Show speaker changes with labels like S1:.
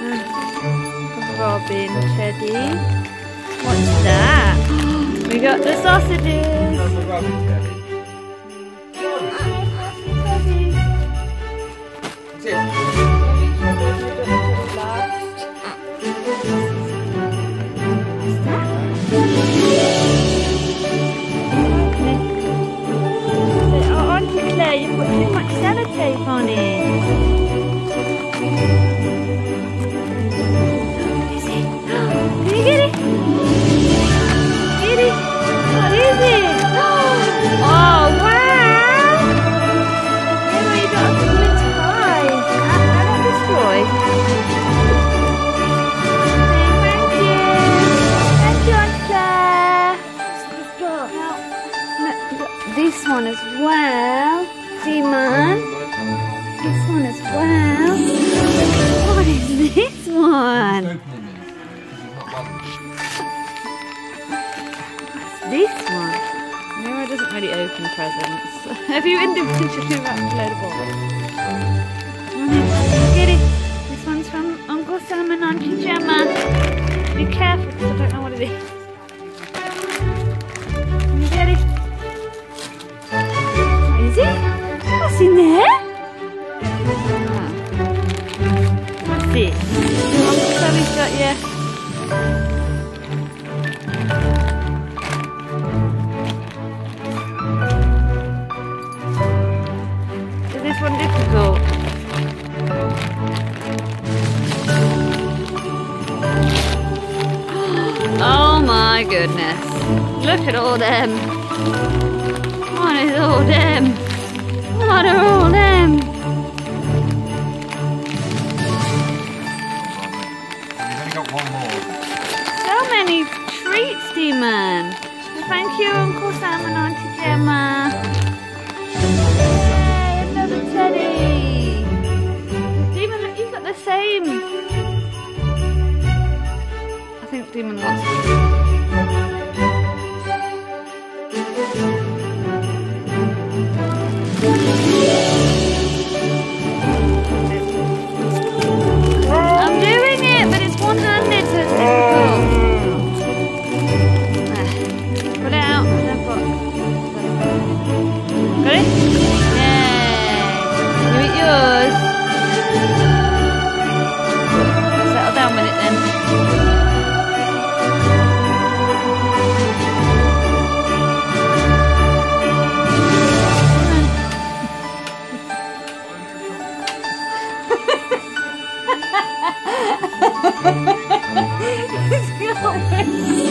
S1: Mm. Robin, Teddy. What's that? We got the sausages. Oh, Auntie Claire, you put too much sellotape on it. This one as well. This one as well. What is this one? What's this one? Nero doesn't really open presents. Have you individually wrapped a load of balls? Get it. Is this one difficult? Oh my goodness. Look at all them. What is all them? Demon. Thank you, Uncle Sam and Auntie Gemma. Yay, another teddy. Demon, look, you've got the same. I think Demon wants He's going.